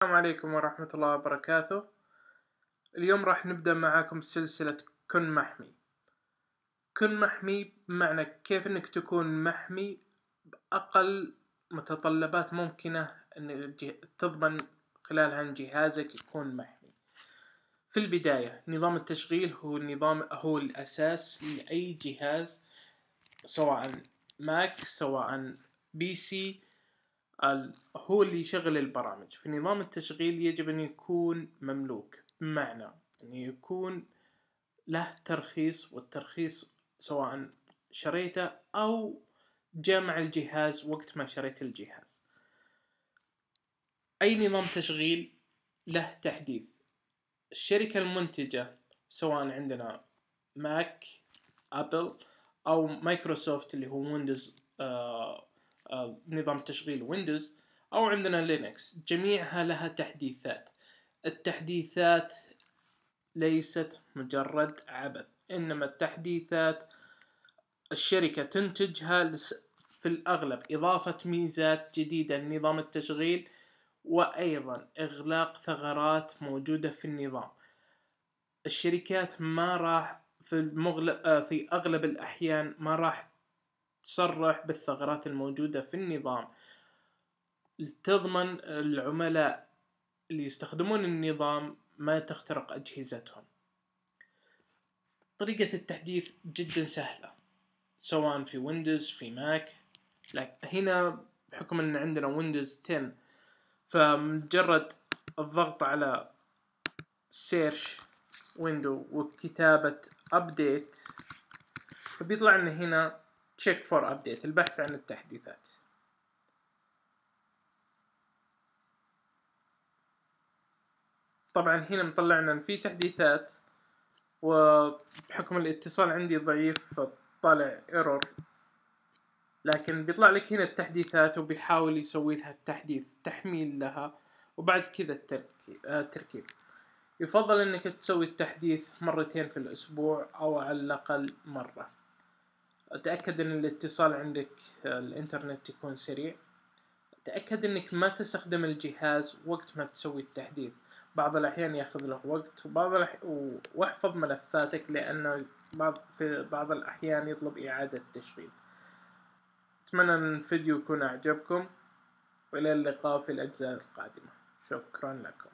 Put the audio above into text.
السلام عليكم ورحمة الله وبركاته. اليوم راح نبدأ معاكم سلسلة كن محمي. كن محمي بمعنى كيف إنك تكون محمي بأقل متطلبات ممكنة إن تضمن خلالها ان جهازك يكون محمي. في البداية نظام التشغيل هو النظام هو الأساس لأي جهاز سواء ماك سواء PC هو اللي يشغل البرامج. في نظام التشغيل يجب أن يكون مملوك. بمعنى أن يكون له ترخيص والترخيص سواء شريته أو جا مع الجهاز وقت ما شريت الجهاز. أي نظام تشغيل له تحديث. الشركة المنتجة سواء عندنا Mac Apple أو مايكروسوفت اللي هو Windows آه، نظام تشغيل Windows أو عندنا Linux جميعها لها تحديثات. التحديثات ليست مجرد عبث إنما التحديثات الشركة تنتجها في الأغلب إضافة ميزات جديدة لنظام التشغيل وأيضا إغلاق ثغرات موجودة في النظام. الشركات ما راح في آه، في أغلب الأحيان ما راح تصرح بالثغرات الموجودة في النظام. لتضمن العملاء اللي يستخدمون النظام ما تخترق أجهزتهم. طريقة التحديث جدا سهلة سواء في Windows في Mac هنا بحكم إن عندنا Windows 10 فمجرد الضغط على search window وكتابة update فبيطلع لنا هنا check for update البحث عن التحديثات. طبعا هنا مطلعنا إن في تحديثات وبحكم الاتصال عندي ضعيف فطالع error لكن بيطلع لك هنا التحديثات وبيحاول يسوي لها التحديث تحميل لها وبعد كذا التركيب. يفضل إنك تسوي التحديث مرتين في الأسبوع أو على الأقل مرة. تأكد إن الاتصال عندك الإنترنت يكون سريع. تأكد إنك ما تستخدم الجهاز وقت ما تسوي التحديث. بعض الأحيان ياخذ له وقت وبعض الأح... واحفظ ملفاتك بعض في بعض الأحيان يطلب إعادة تشغيل. أتمنى إن الفيديو يكون أعجبكم وإلى اللقاء في الأجزاء القادمة. شكرا لكم.